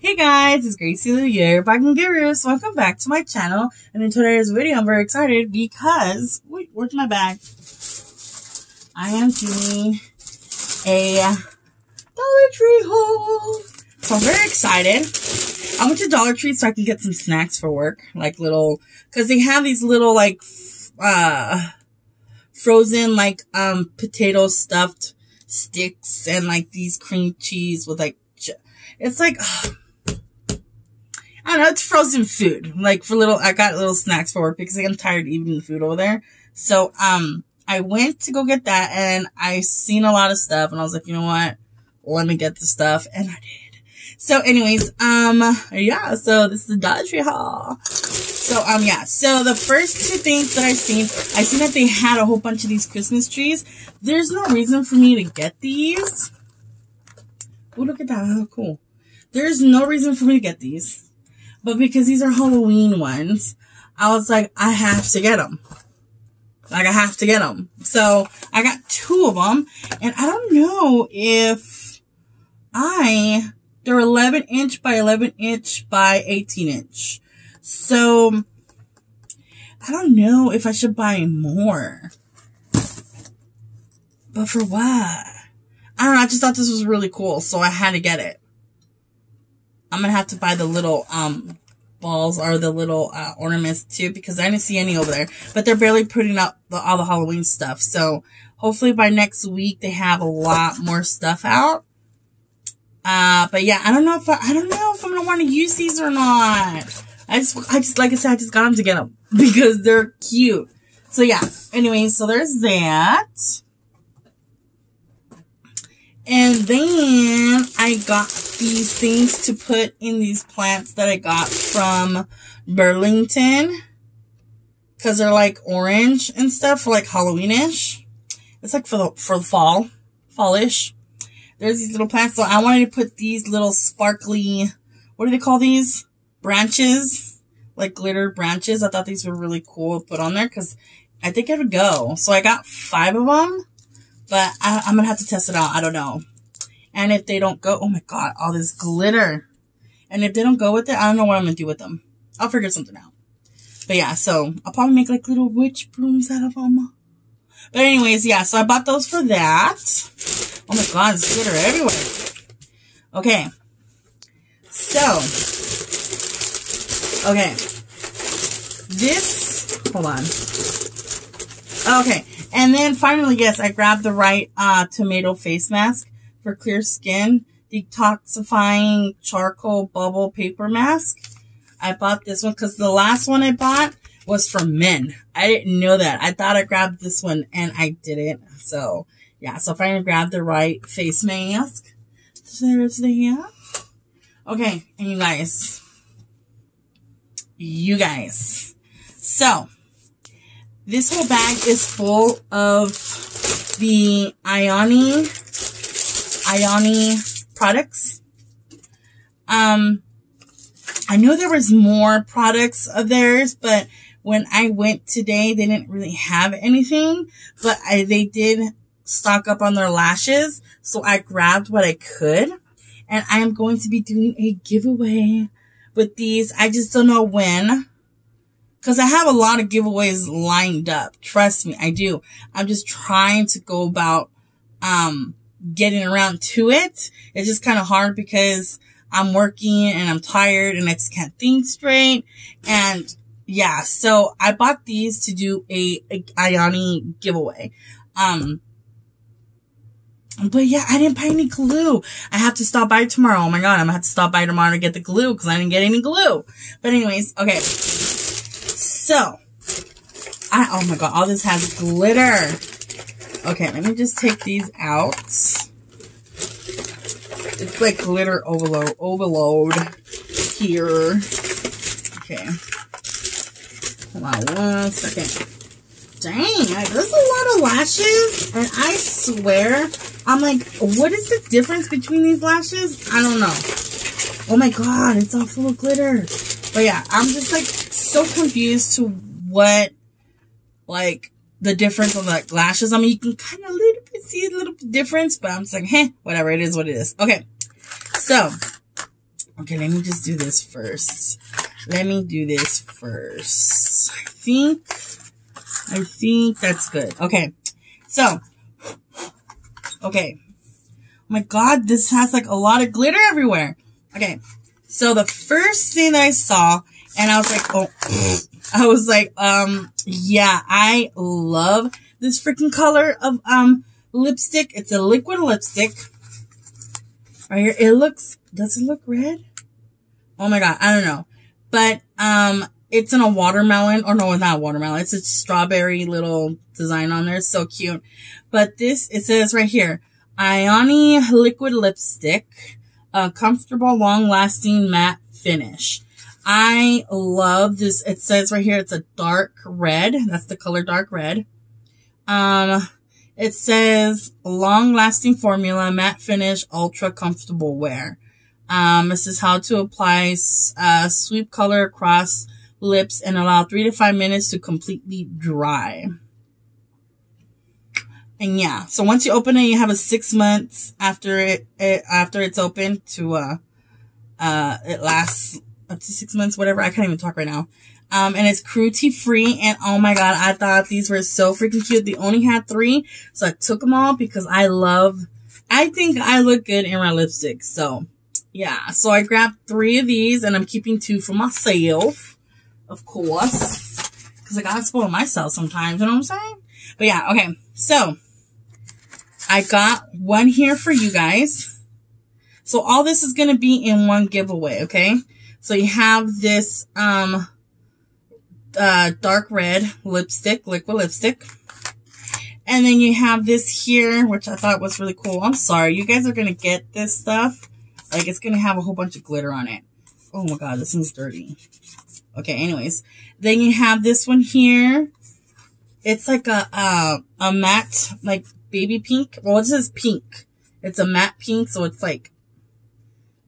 Hey guys, it's Gracie Year back from Gurus. Welcome back to my channel. And in today's video, I'm very excited because, wait, where's my bag? I am doing a Dollar Tree haul. So I'm very excited. I went to Dollar Tree so I can get some snacks for work. Like little, cause they have these little like, uh, frozen like, um, potato stuffed sticks and like these cream cheese with like, it's like, I don't know, it's frozen food. Like for little, I got little snacks for work because I'm tired of eating the food over there. So, um, I went to go get that and I seen a lot of stuff and I was like, you know what? Let me get the stuff. And I did. So anyways, um, yeah, so this is the Dollar Tree haul. So, um, yeah, so the first two things that I seen, I seen that they had a whole bunch of these Christmas trees. There's no reason for me to get these. Oh, look at that. How cool. There's no reason for me to get these. But because these are Halloween ones, I was like, I have to get them. Like, I have to get them. So, I got two of them. And I don't know if I, they're 11 inch by 11 inch by 18 inch. So, I don't know if I should buy more. But for what? I don't know. I just thought this was really cool. So, I had to get it. I'm gonna have to buy the little, um, balls or the little, uh, ornaments too, because I didn't see any over there. But they're barely putting out the, all the Halloween stuff. So, hopefully by next week they have a lot more stuff out. Uh, but yeah, I don't know if I, I don't know if I'm gonna want to use these or not. I just, I just, like I said, I just got them to get them because they're cute. So yeah, anyway, so there's that. And then I got these things to put in these plants that I got from Burlington. Cause they're like orange and stuff for like Halloweenish. It's like for the, for the fall, fallish. There's these little plants. So I wanted to put these little sparkly, what do they call these? Branches. Like glitter branches. I thought these were really cool to put on there cause I think it would go. So I got five of them. But I, I'm going to have to test it out. I don't know. And if they don't go, oh my God, all this glitter. And if they don't go with it, I don't know what I'm going to do with them. I'll figure something out. But yeah, so I'll probably make like little witch brooms out of them. But anyways, yeah, so I bought those for that. Oh my God, there's glitter everywhere. Okay. So. Okay. This, hold on. Okay. And then finally, yes, I grabbed the right uh, tomato face mask for clear skin. Detoxifying charcoal bubble paper mask. I bought this one because the last one I bought was for men. I didn't know that. I thought I grabbed this one and I didn't. So yeah, so finally grabbed the right face mask. There's the Okay, and you guys. You guys. So, this whole bag is full of the Ioni, Ioni products. Um, I knew there was more products of theirs, but when I went today, they didn't really have anything, but I, they did stock up on their lashes. So I grabbed what I could and I am going to be doing a giveaway with these. I just don't know when. Cause I have a lot of giveaways lined up. Trust me, I do. I'm just trying to go about, um, getting around to it. It's just kind of hard because I'm working and I'm tired and I just can't think straight. And yeah, so I bought these to do a, a Ioni giveaway. Um, but yeah, I didn't buy any glue. I have to stop by tomorrow. Oh my god, I'm gonna have to stop by tomorrow to get the glue because I didn't get any glue. But anyways, okay. So, I, oh my god, all this has glitter. Okay, let me just take these out. It's like glitter overload, overload here. Okay. Hold on one second. Dang, there's a lot of lashes, and I swear, I'm like, what is the difference between these lashes? I don't know. Oh my god, it's all full of glitter. But yeah, I'm just like so confused to what, like, the difference on the lashes. I mean, you can kind of little bit see a little difference, but I'm like, hey, whatever, it is what it is. Okay, so, Okay, let me just do this first. Let me do this first. I think, I think that's good. Okay, so, okay. Oh my god, this has like a lot of glitter everywhere. Okay, so the first thing I saw, and I was like, oh, I was like, um, yeah, I love this freaking color of, um, lipstick. It's a liquid lipstick. Right here. It looks, does it look red? Oh my God. I don't know. But, um, it's in a watermelon or no, not watermelon. It's a strawberry little design on there. It's so cute. But this, it says right here, Ioni liquid lipstick, a comfortable, long lasting matte finish. I love this. It says right here, it's a dark red. That's the color dark red. Um, it says long lasting formula, matte finish, ultra comfortable wear. Um, this is how to apply uh, sweep color across lips and allow three to five minutes to completely dry. And yeah, so once you open it, you have a six months after it, it after it's open to, uh, uh, it lasts up to six months, whatever. I can't even talk right now. Um, and it's cruelty free. And oh my God, I thought these were so freaking cute. They only had three. So I took them all because I love, I think I look good in my lipstick. So yeah, so I grabbed three of these and I'm keeping two for myself, of course, because I gotta spoil myself sometimes. You know what I'm saying? But yeah, okay. So I got one here for you guys. So all this is going to be in one giveaway. Okay. So you have this, um, uh, dark red lipstick, liquid lipstick. And then you have this here, which I thought was really cool. I'm sorry. You guys are going to get this stuff. Like, it's going to have a whole bunch of glitter on it. Oh my god, this one's dirty. Okay, anyways. Then you have this one here. It's like a, a matte, like, baby pink. Well, it says pink. It's a matte pink, so it's like,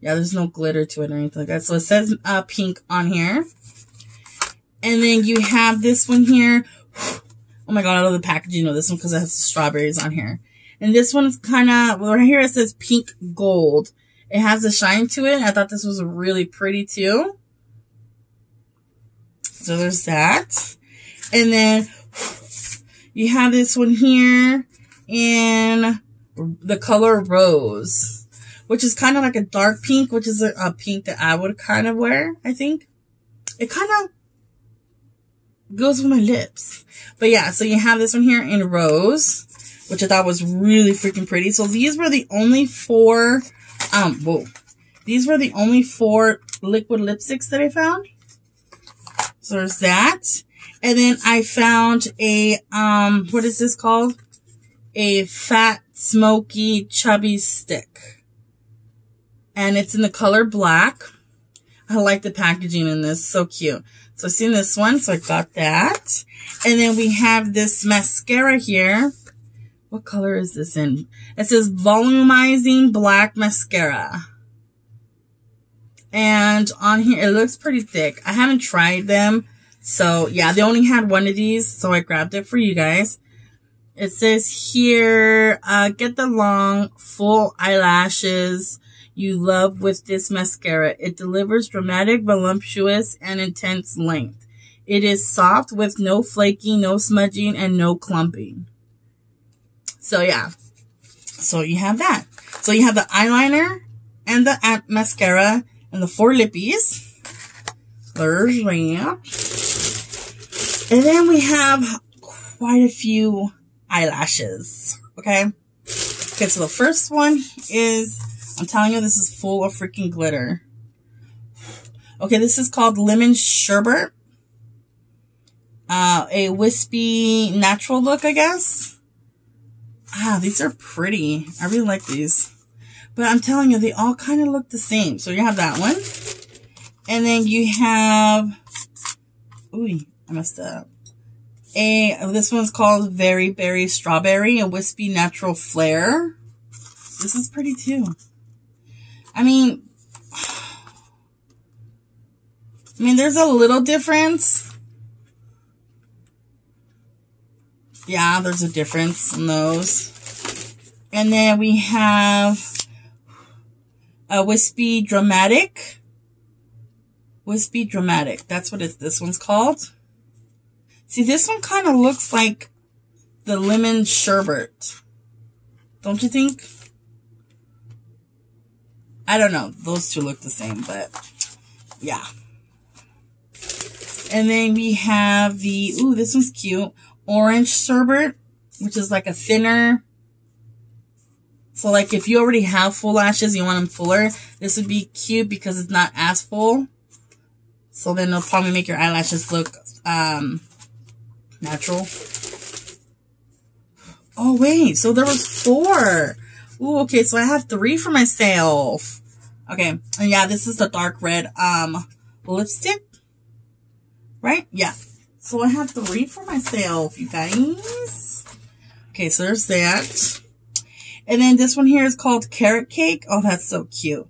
yeah, there's no glitter to it or anything like that. So it says, uh, pink on here. And then you have this one here. Oh my god, I love the packaging of this one because it has strawberries on here. And this one's kind of, well, right here it says pink gold. It has a shine to it. I thought this was really pretty too. So there's that. And then you have this one here in the color rose, which is kind of like a dark pink, which is a, a pink that I would kind of wear, I think. It kind of goes with my lips. But yeah, so you have this one here in rose, which I thought was really freaking pretty. So these were the only four, um, whoa. These were the only four liquid lipsticks that I found. So there's that. And then I found a, um, what is this called? A fat, smoky, chubby stick. And it's in the color black. I like the packaging in this. So cute. So I've seen this one, so I got that. And then we have this mascara here. What color is this in? It says volumizing black mascara. And on here, it looks pretty thick. I haven't tried them. So yeah, they only had one of these, so I grabbed it for you guys. It says here, uh, get the long, full eyelashes you love with this mascara. It delivers dramatic, voluptuous, and intense length. It is soft with no flaking, no smudging, and no clumping. So yeah. So you have that. So you have the eyeliner and the mascara and the four lippies. There's that. And then we have quite a few eyelashes. Okay. Okay, so the first one is I'm telling you, this is full of freaking glitter. Okay, this is called Lemon Sherbet. Uh, a wispy natural look, I guess. Ah, these are pretty. I really like these. But I'm telling you, they all kind of look the same. So you have that one. And then you have, ooh, I messed up. A, this one's called Very Berry Strawberry, a wispy natural flare. This is pretty too. I mean, I mean, there's a little difference. Yeah, there's a difference in those. And then we have a wispy dramatic. Wispy Dramatic. That's what it's, this one's called. See, this one kind of looks like the lemon sherbet. Don't you think? I don't know. Those two look the same, but yeah. And then we have the, ooh, this one's cute. Orange sherbet, which is like a thinner. So like if you already have full lashes, you want them fuller, this would be cute because it's not as full. So then it'll probably make your eyelashes look, um, natural. Oh wait, so there was four. Ooh, okay, so I have three for myself. Okay, and yeah, this is the dark red, um, lipstick right? Yeah. So I have three for myself, you guys. Okay, so there's that. And then this one here is called Carrot Cake. Oh, that's so cute.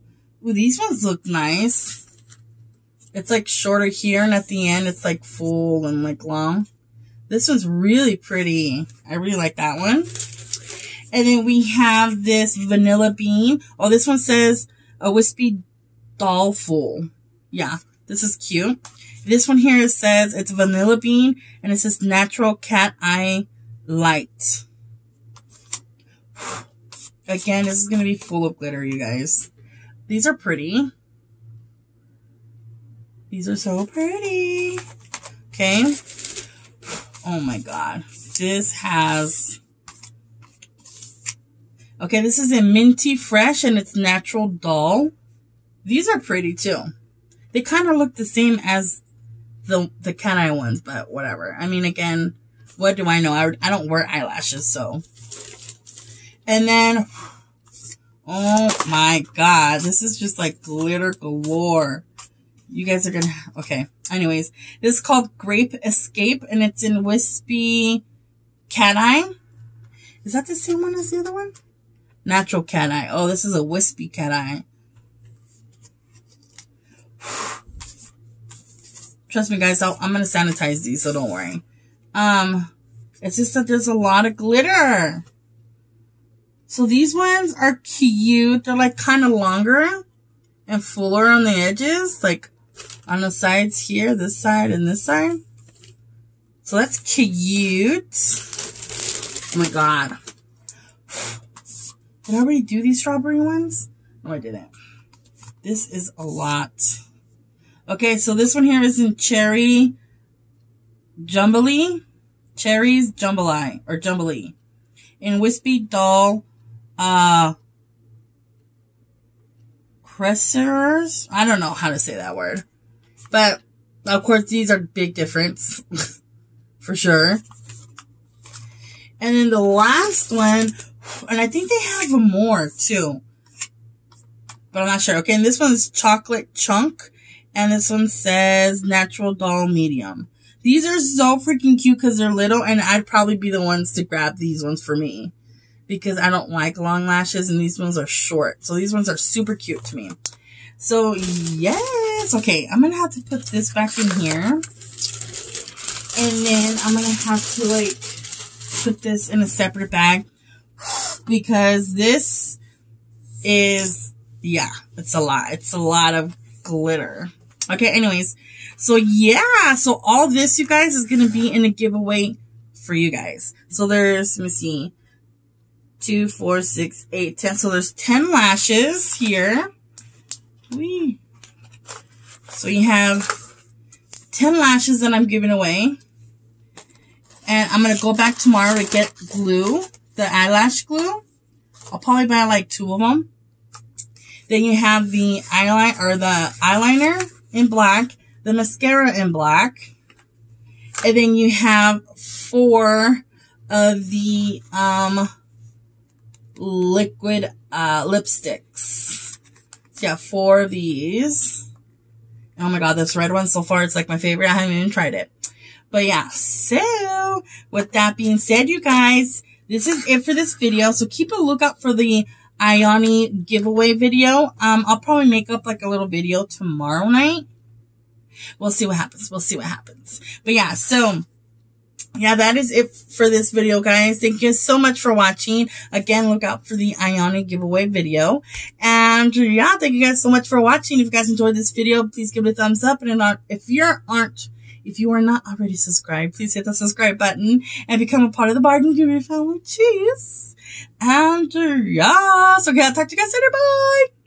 Ooh, these ones look nice. It's like shorter here and at the end it's like full and like long. This one's really pretty. I really like that one. And then we have this vanilla bean. Oh, this one says a wispy doll full. Yeah, this is cute. This one here says it's vanilla bean and it says natural cat eye light. Again, this is going to be full of glitter, you guys. These are pretty. These are so pretty. Okay. Oh my god. This has... Okay, this is a minty fresh and it's natural doll. These are pretty too. They kind of look the same as the the cat eye ones, but whatever. I mean, again, what do I know? I, I don't wear eyelashes, so. And then, oh my god, this is just like glitter galore. You guys are gonna, okay. Anyways, this is called Grape Escape, and it's in Wispy Cat Eye. Is that the same one as the other one? Natural Cat Eye. Oh, this is a Wispy Cat Eye. Trust me, guys, i am going to sanitize these, so don't worry. Um, it's just that there's a lot of glitter. So these ones are cute. They're like kind of longer and fuller on the edges, like on the sides here, this side and this side. So that's cute. Oh my god. Did I already do these strawberry ones? No, I didn't. This is a lot. Okay, so this one here is in Cherry Jumbly. Cherries Jumbly, or Jumbly. In Wispy Doll, uh, Cressers? I don't know how to say that word. But, of course, these are big difference. for sure. And then the last one, and I think they have more too. But I'm not sure. Okay, and this one's Chocolate Chunk. And this one says natural doll medium. These are so freaking cute because they're little and I'd probably be the ones to grab these ones for me. Because I don't like long lashes and these ones are short. So these ones are super cute to me. So yes. Okay, I'm going to have to put this back in here. And then I'm going to have to like put this in a separate bag. Because this is, yeah, it's a lot. It's a lot of glitter. Okay, anyways. So yeah, so all this, you guys, is going to be in a giveaway for you guys. So there's, let me see, two, four, six, eight, ten. So there's 10 lashes here. Whee. So you have 10 lashes that I'm giving away. And I'm going to go back tomorrow to get glue, the eyelash glue. I'll probably buy like two of them. Then you have the eyeliner or the eyeliner in black, the mascara in black, and then you have four of the um liquid uh lipsticks. So yeah, four of these. Oh my god, this red one so far it's like my favorite. I haven't even tried it. But yeah, so with that being said, you guys, this is it for this video. So keep a lookout for the Ioni giveaway video. Um, I'll probably make up like a little video tomorrow night. We'll see what happens. We'll see what happens. But yeah, so yeah, that is it for this video, guys. Thank you so much for watching. Again, look out for the Ioni giveaway video. And yeah, thank you guys so much for watching. If you guys enjoyed this video, please give it a thumbs up. And if you aren't, if you are not already subscribed, please hit the subscribe button and become a part of the Bargain Guru family. Cheers. And yeah, so yeah, talk to you guys later. Bye.